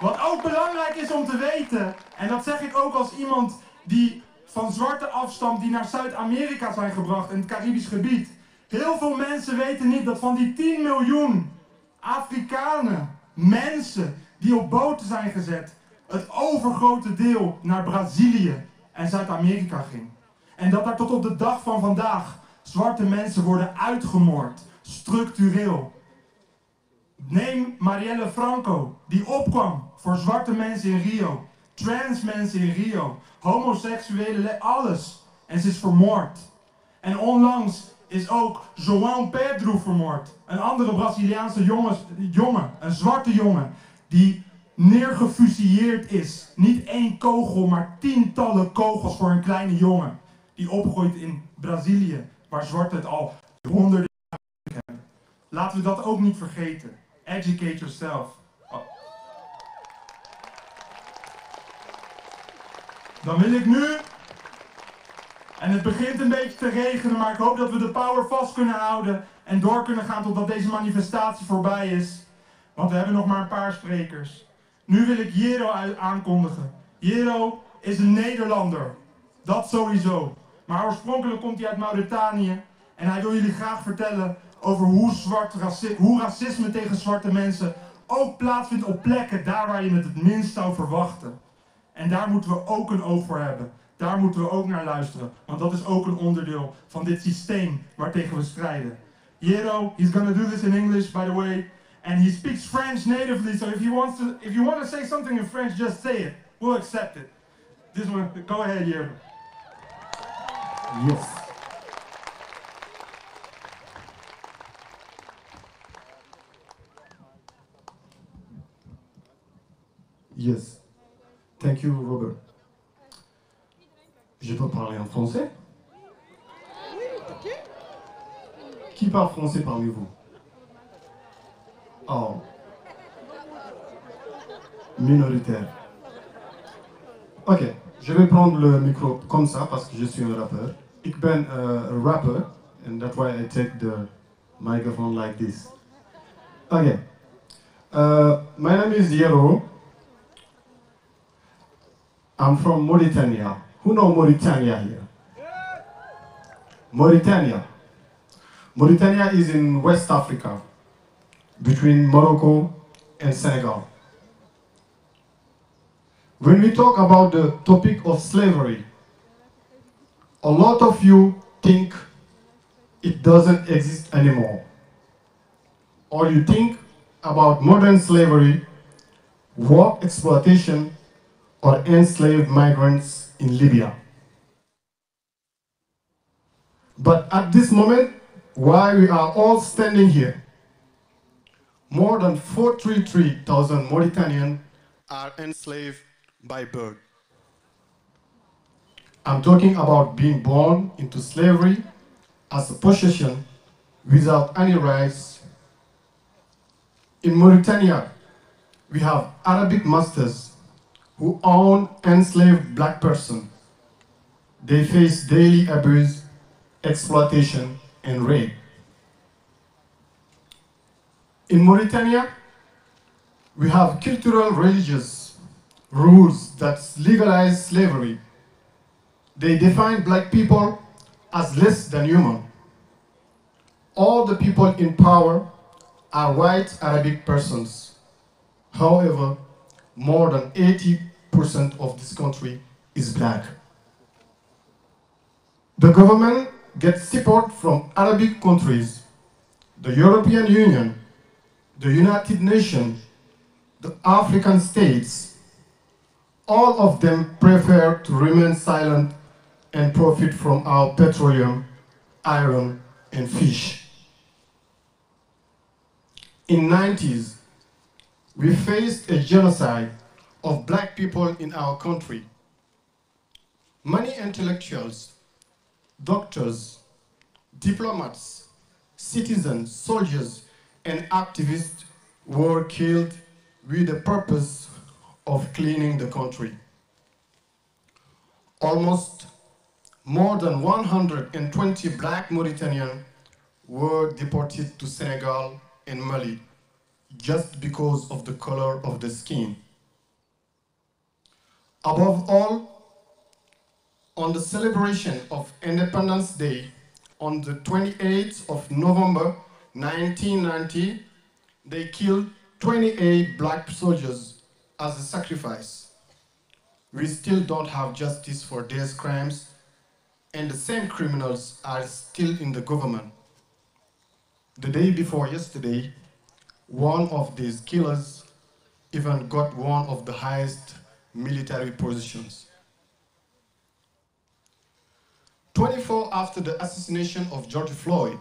Wat ook belangrijk is om te weten, en dat zeg ik ook als iemand die van zwarte afstand die naar Zuid-Amerika zijn gebracht in het Caribisch gebied. Heel veel mensen weten niet dat van die 10 miljoen Afrikanen, mensen die op boten zijn gezet, het overgrote deel naar Brazilië en Zuid-Amerika ging. En dat daar tot op de dag van vandaag zwarte mensen worden uitgemoord, structureel. Neem Marielle Franco, die opkwam voor zwarte mensen in Rio, trans mensen in Rio, homoseksuele, alles. En ze is vermoord. En onlangs is ook João Pedro vermoord. Een andere Braziliaanse jongens, jongen, een zwarte jongen, die neergefusilleerd is. Niet één kogel, maar tientallen kogels voor een kleine jongen. Die opgroeit in Brazilië, waar zwarte het al honderden jaren hebben. Laten we dat ook niet vergeten. Educate yourself. Oh. Dan wil ik nu, en het begint een beetje te regenen, maar ik hoop dat we de power vast kunnen houden en door kunnen gaan totdat deze manifestatie voorbij is. Want we hebben nog maar een paar sprekers. Nu wil ik Jero aankondigen. Jero is een Nederlander. Dat sowieso. Maar oorspronkelijk komt hij uit Mauritanië. En hij wil jullie graag vertellen over hoe, hoe racisme tegen zwarte mensen ook plaatsvindt op plekken daar waar je het het minst zou verwachten. En daar moeten we ook een oog voor hebben. Daar moeten we ook naar luisteren. Want dat is ook een onderdeel van dit systeem waartegen we strijden. Jero, he's gonna do this in English, by the way. And he speaks French natively, so if you want to, if you want to say something in French, just say it. We'll accept it. This one, go ahead, Jero. Yes. Yes. Thank you, Robert. Je peux parler en français Qui parle français parmi vous? Oh. Minoritaire. Ok, je vais prendre le micro comme ça parce que je suis un rappeur. Ik ben a rapper and that's why I take the microphone like this. Okay. Uh, my name is Yero. I'm from Mauritania. Who know Mauritania here? Mauritania. Mauritania is in West Africa, between Morocco and Senegal. When we talk about the topic of slavery, a lot of you think it doesn't exist anymore. Or you think about modern slavery, work exploitation, or enslaved migrants in Libya. But at this moment, while we are all standing here, more than 433,000 Mauritanians are enslaved by birth. I'm talking about being born into slavery as a possession without any rights. In Mauritania, we have Arabic masters who own enslaved black person. They face daily abuse, exploitation, and rape. In Mauritania, we have cultural religious rules that legalize slavery. They define black people as less than human. All the people in power are white Arabic persons. However, more than 80% of this country is black. The government gets support from Arabic countries, the European Union, the United Nations, the African states. All of them prefer to remain silent and profit from our petroleum, iron, and fish. In 90s, we faced a genocide of black people in our country. Many intellectuals, doctors, diplomats, citizens, soldiers, and activists were killed with the purpose of cleaning the country. Almost more than 120 black Mauritanians were deported to Senegal and Mali just because of the color of the skin. Above all, on the celebration of Independence Day on the 28th of November 1990, they killed 28 black soldiers as a sacrifice. We still don't have justice for these crimes, and the same criminals are still in the government. The day before yesterday, one of these killers even got one of the highest military positions. 24 after the assassination of George Floyd,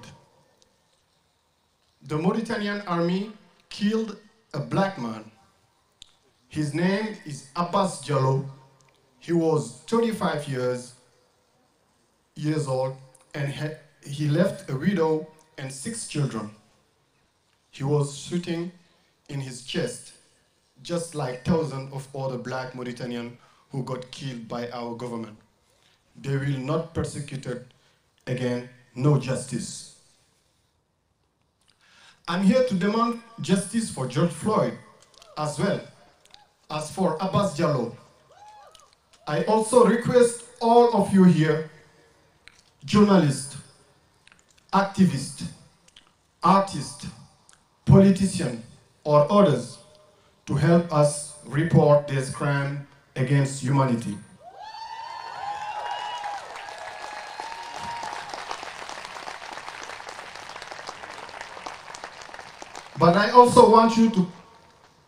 the Mauritanian army killed a black man. His name is Abbas Diallo. He was 35 years, years old and he left a widow and six children. He was shooting in his chest, just like thousands of other black Mauritanians who got killed by our government. They will not persecuted again, no justice. I'm here to demand justice for George Floyd as well as for Abbas Diallo. I also request all of you here, journalists, activists, artists, politicians, or others, to help us report this crime against humanity. But I also want you to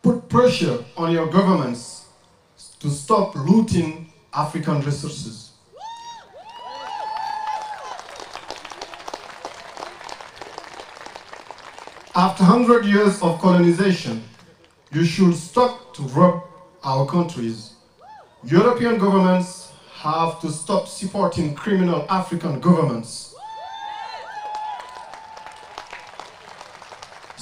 put pressure on your governments to stop looting African resources. After 100 years of colonization, you should stop to rob our countries. European governments have to stop supporting criminal African governments.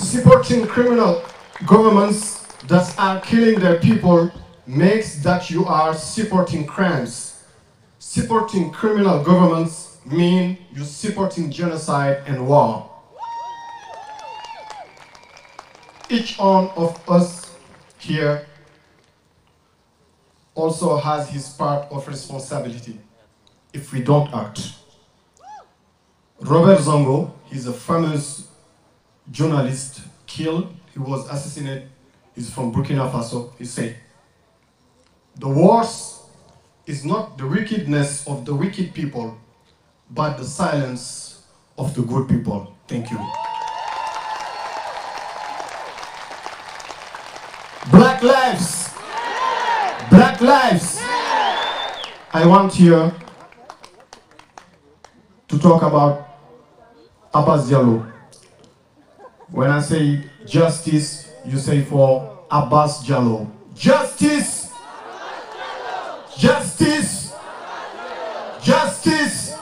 supporting criminal governments that are killing their people makes that you are supporting crimes. Supporting criminal governments mean you're supporting genocide and war. Each one of us here also has his part of responsibility if we don't act. Norbert Zongo, he's a famous journalist killed, he was assassinated, he's from Burkina Faso, he said, the worst is not the wickedness of the wicked people, but the silence of the good people. Thank you. Black lives! Black lives! I want here to talk about Abbas Diallo. When I say justice, you say for Abbas Diallo. Justice! Justice! Justice!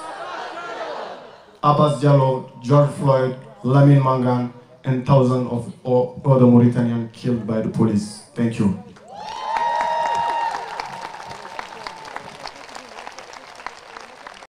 Abbas Diallo, George Floyd, Lamine Mangane, and thousands of other Mauritanians killed by the police. Thank you.